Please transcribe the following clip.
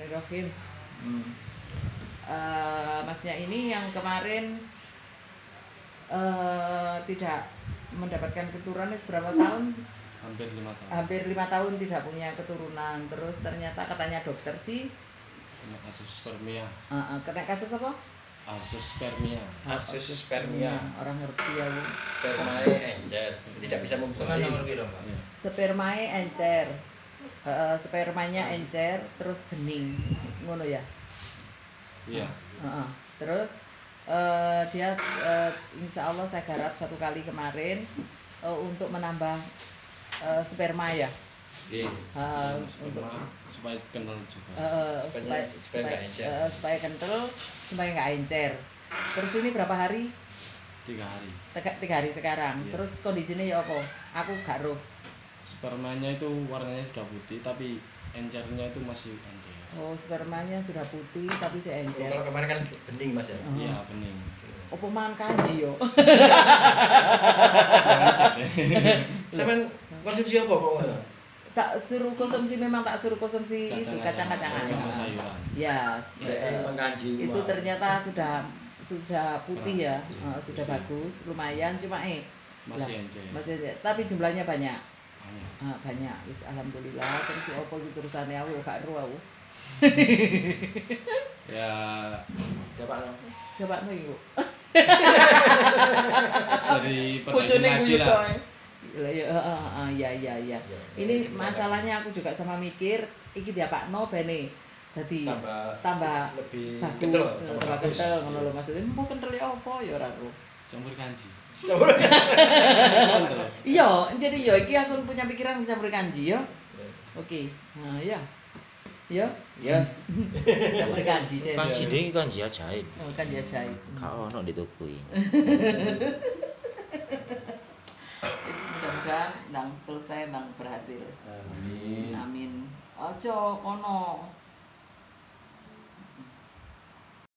Bismillahirrahmanirrahim. Hmm. Eh, masnya ini yang kemarin eh, tidak mendapatkan keturunan berapa tahun? hampir lima tahun Hampir lima tahun tidak punya keturunan. Terus ternyata katanya dokter sih kena kasus spermia eh, eh, kena kasus apa? kasus spermia Asus spermia. Orang ngerti ya Bu. Spermae encer. Tidak bisa membeli. piro, Mbak? Spermae encer. Eh, spermanya encer terus bening. Ngono ya. iya Heeh. Terus eh, dia eh, insya Allah saya garap satu kali kemarin eh, untuk menambah eh, sperma ya. Iya. Eh, untuk supaya kenal juga eh, Supaya- supaya supaya encer. eh, supaya kental supaya nggak encer. Terus ini berapa hari? tiga hari Tiga, tiga hari sekarang. Iya. Terus kondisinya ya apa? Aku gak roh. Spermanya itu warnanya sudah putih tapi encernya itu masih encer Oh spermanya sudah putih tapi si encer. Kalau kemarin kan bening Mas ya. Oh. iya bening Apa mangan kanji yo? Sampeyan konsumsi apa kok tak suruh konsumsi memang tak suruh konsumsi itu kacang-kacangan. sama sayuran Ya, Ya, emang kanji. itu ternyata sudah sudah putih ya, Putih. eh, sudah bagus, lumayan. Cuma eh masih lah, encer masih tapi jumlahnya banyak, banyak Ah, banyak. Wis alhamdulillah. Terus si opo itu terusannya aku gak ero aku. ya Coba no. Coba nih ibu. dari Bojone perdagangan guyu lah kok. Lah ya, heeh, heeh, ya ya ya. Ini masalahnya aku juga sama mikir, iki dia Pak No bene. Dadi tambah tambah lebih bagus, kental, tambah tambah kental ngono lho maksudnya. Mau kental ya apa ya ora ero. campur kanji. Iya, jadi ya iki aku punya pikiran campur kanji ya. Oke. Nah, ya. Ya, ya. Campur kanji Jen. Kanji ding kanji ajaib. Oh, kanji ajaib. Gak ono di tuku iki. Wis mudah-mudahan nang selesai nang berhasil. amin Amin. Ojo kono